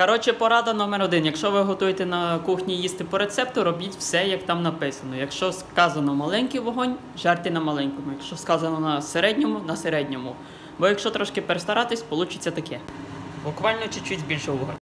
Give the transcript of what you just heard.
Коротше, порада номер один. Якщо ви готуєте на кухні їсти по рецепту, робіть все, як там написано. Якщо сказано маленький вогонь, жарте на маленькому. Якщо сказано на середньому, на середньому. Бо якщо трошки перестаратись, вийде таке. Буквально чуть-чуть збільшив вогонь.